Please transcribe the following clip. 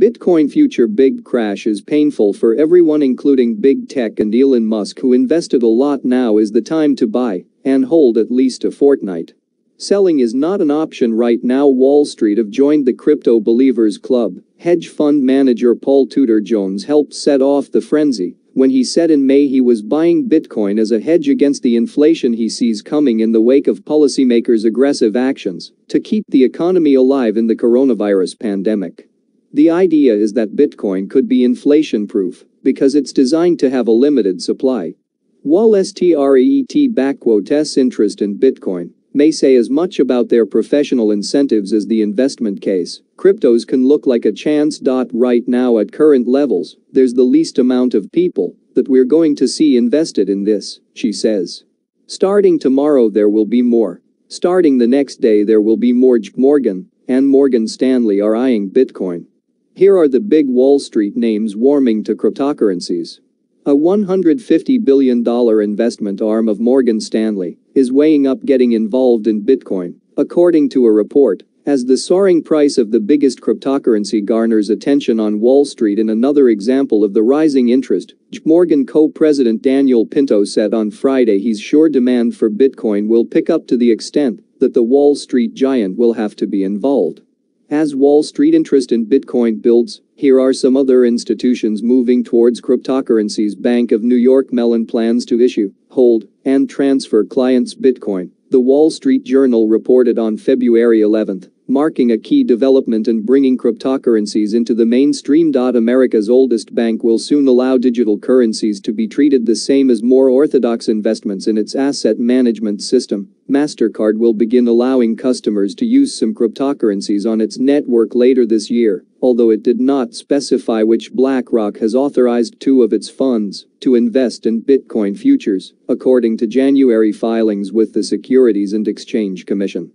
Bitcoin future big crash is painful for everyone including big tech and Elon Musk who invested a lot now is the time to buy and hold at least a fortnight. Selling is not an option right now Wall Street have joined the crypto believers club. Hedge fund manager Paul Tudor Jones helped set off the frenzy when he said in May he was buying Bitcoin as a hedge against the inflation he sees coming in the wake of policymakers' aggressive actions to keep the economy alive in the coronavirus pandemic. The idea is that Bitcoin could be inflation proof because it's designed to have a limited supply. While STREET backquotes interest in Bitcoin may say as much about their professional incentives as the investment case. Cryptos can look like a chance. Right now at current levels, there's the least amount of people that we're going to see invested in this, she says. Starting tomorrow there will be more. Starting the next day there will be more. Morgan and Morgan Stanley are eyeing Bitcoin. Here are the big Wall Street names warming to cryptocurrencies. A $150 billion investment arm of Morgan Stanley is weighing up getting involved in Bitcoin, according to a report, as the soaring price of the biggest cryptocurrency garners attention on Wall Street in another example of the rising interest, Morgan co-president Daniel Pinto said on Friday he's sure demand for Bitcoin will pick up to the extent that the Wall Street giant will have to be involved. As Wall Street interest in Bitcoin builds, here are some other institutions moving towards cryptocurrencies. Bank of New York Mellon plans to issue, hold, and transfer clients Bitcoin, the Wall Street Journal reported on February 11 marking a key development in bringing cryptocurrencies into the mainstream. America's oldest bank will soon allow digital currencies to be treated the same as more orthodox investments in its asset management system. MasterCard will begin allowing customers to use some cryptocurrencies on its network later this year, although it did not specify which BlackRock has authorized two of its funds to invest in Bitcoin futures, according to January filings with the Securities and Exchange Commission.